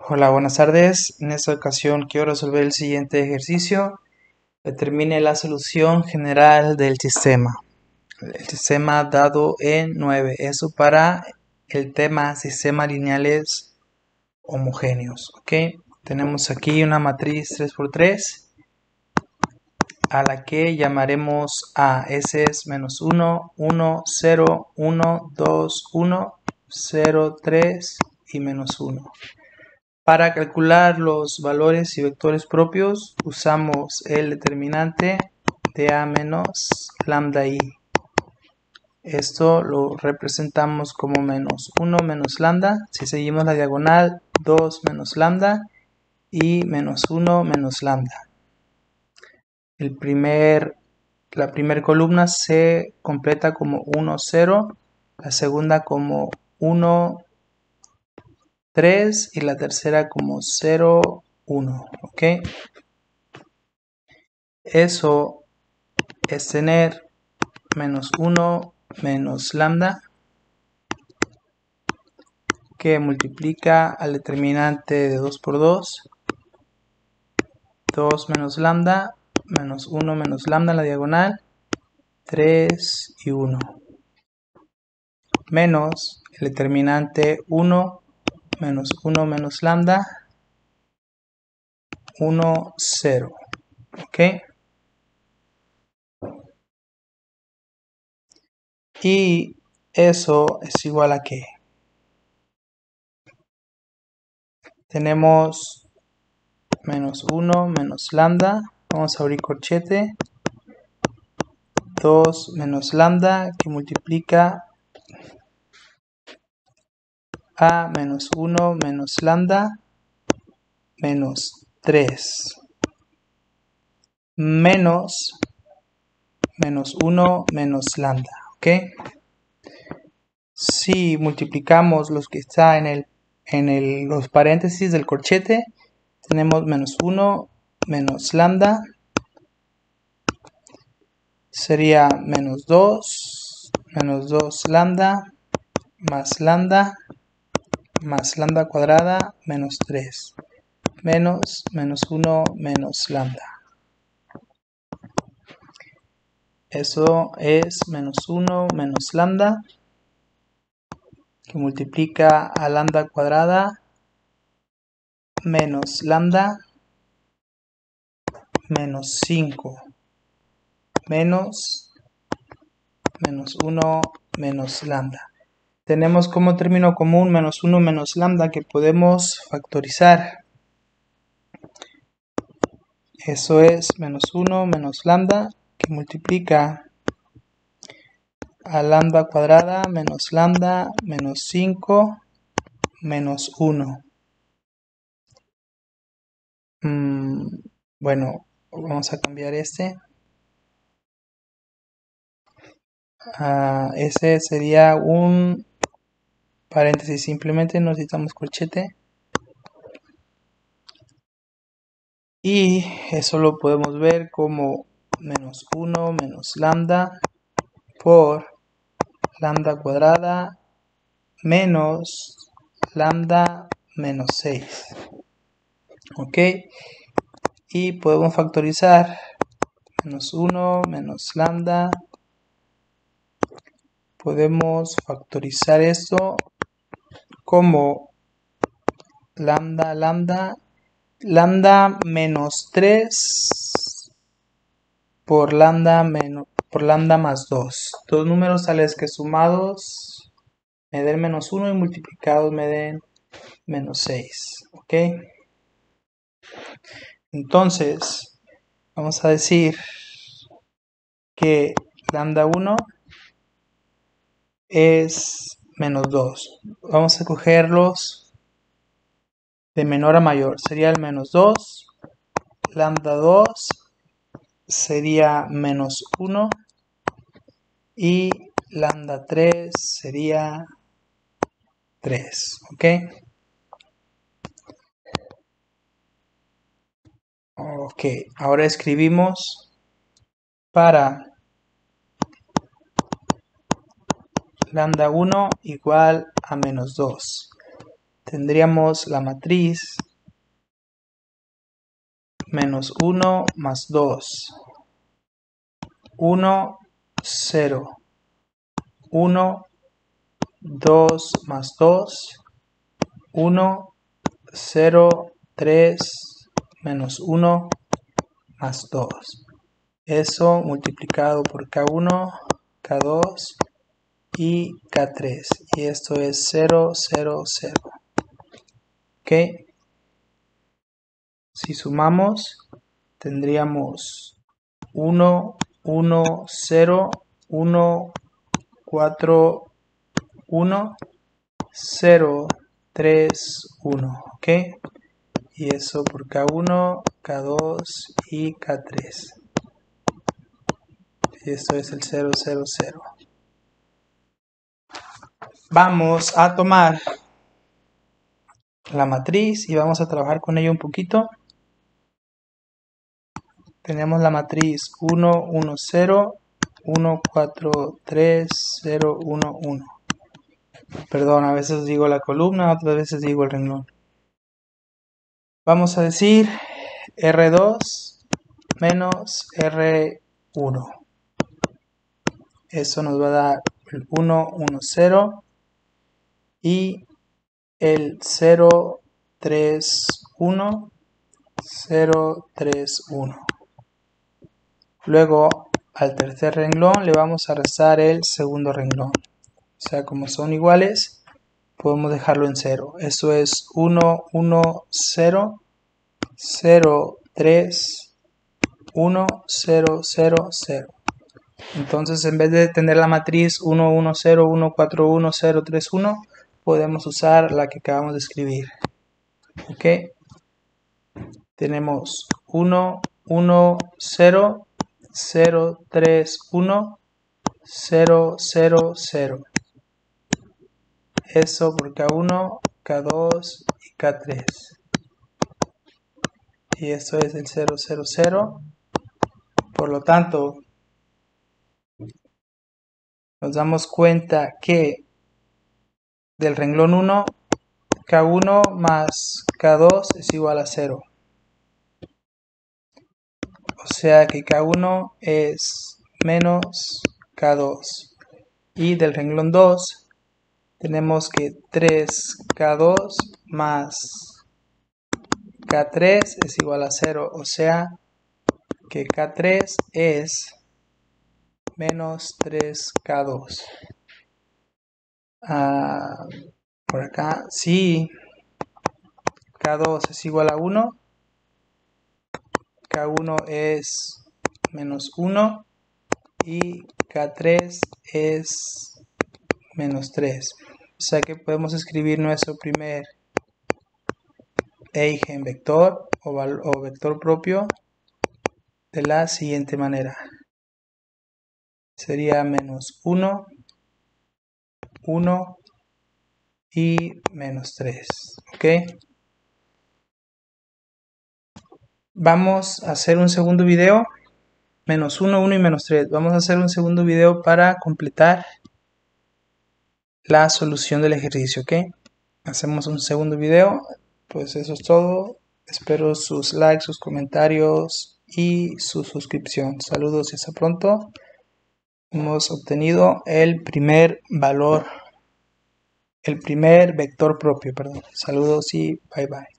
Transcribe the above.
Hola, buenas tardes. En esta ocasión quiero resolver el siguiente ejercicio. Determine la solución general del sistema. El sistema dado en 9. Eso para el tema sistema lineales homogéneos. Tenemos aquí una matriz 3x3 a la que llamaremos A. S es menos 1, 1, 0, 1, 2, 1, 0, 3 y menos 1. Para calcular los valores y vectores propios usamos el determinante de A menos lambda i. Esto lo representamos como menos 1 menos lambda. Si seguimos la diagonal, 2 menos lambda y menos 1 menos lambda. La primera columna se completa como 1, 0, la segunda como 1, 3 y la tercera como 0, 1, ¿ok? Eso es tener menos 1 menos lambda que multiplica al determinante de 2 por 2 2 menos lambda menos 1 menos lambda en la diagonal 3 y 1 menos el determinante 1 menos 1 menos lambda 1, 0. ¿Ok? Y eso es igual a qué? Tenemos menos 1 menos lambda. Vamos a abrir corchete. 2 menos lambda que multiplica a menos 1 menos lambda menos 3 menos menos 1 menos lambda, ¿ok? Si multiplicamos los que está en, el, en el, los paréntesis del corchete, tenemos menos 1 menos lambda, sería menos 2, menos 2 lambda, más lambda, más lambda cuadrada menos 3 menos menos 1 menos lambda. Eso es menos 1 menos lambda que multiplica a lambda cuadrada menos lambda menos 5 menos menos 1 menos lambda tenemos como término común menos 1 menos lambda que podemos factorizar. Eso es menos 1 menos lambda que multiplica a lambda cuadrada menos lambda menos 5 menos 1. Mm, bueno, vamos a cambiar este. Uh, ese sería un paréntesis simplemente necesitamos corchete. Y eso lo podemos ver como menos 1 menos lambda por lambda cuadrada menos lambda menos 6 ok. Y podemos factorizar menos 1 menos lambda. Podemos factorizar esto como lambda, lambda, lambda menos 3 por lambda, menos, por lambda más 2. Dos números tales que sumados me den menos 1 y multiplicados me den menos 6. ¿Ok? Entonces, vamos a decir que lambda 1 es menos 2. Vamos a cogerlos de menor a mayor. Sería el menos 2. Lambda 2 sería menos 1. Y lambda 3 sería 3. ¿Ok? Ok, ahora escribimos para lambda 1 igual a menos 2. tendríamos la matriz menos 1 más 2. 1, 0. 1, 2 más 2. 1, 0, 3, menos 1, más 2. Eso multiplicado por K1, K2 y K3. Y esto es 0, 0, 0. ¿Ok? Si sumamos, tendríamos 1, 1, 0, 1, 4, 1, 0, 3, 1. ¿Ok? Y eso por K1, K2 y K3. Y esto es el 0, 0, 0. Vamos a tomar la matriz y vamos a trabajar con ella un poquito tenemos la matriz 1, 1, 0, 1, 4, 3, 0, 1, 1. Perdón, a veces digo la columna, otras veces digo el renglón. Vamos a decir R2 menos R1. Eso nos va a dar el 1, 1, 0 y el 0, 3, 1, 0, 3, 1. Luego al tercer renglón le vamos a restar el segundo renglón. O sea, como son iguales, podemos dejarlo en 0. Eso es 1, 1, 0, 0, 3, 1, 0, 0, 0. Entonces, en vez de tener la matriz 1, 1, 0, 1, 4, 1, 0, 3, 1, podemos usar la que acabamos de escribir. ¿Ok? Tenemos 1, 1, 0, 0, 3, 1, 0, 0, 0. Eso por K1, K2 y K3. Y esto es el 0, 0, 0. Por lo tanto, nos damos cuenta que del renglón 1, K1 más K2 es igual a 0. O sea que K1 es menos K2. Y del renglón 2 tenemos que 3K2 más K3 es igual a 0. O sea que K3 es menos 3K2. Ah, por acá, si K2 es igual a 1, K1 es menos 1 y K3 es menos 3. O sea que podemos escribir nuestro primer eigen vector o, o vector propio de la siguiente manera. Sería menos 1, 1 y menos 3. ¿Ok? Vamos a hacer un segundo video. Menos 1, 1 y menos 3. Vamos a hacer un segundo video para completar la solución del ejercicio, ¿ok? Hacemos un segundo video. Pues eso es todo. Espero sus likes, sus comentarios y su suscripción. Saludos y hasta pronto. Hemos obtenido el primer valor, el primer vector propio, perdón. Saludos y bye bye.